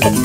get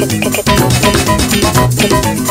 Thank you.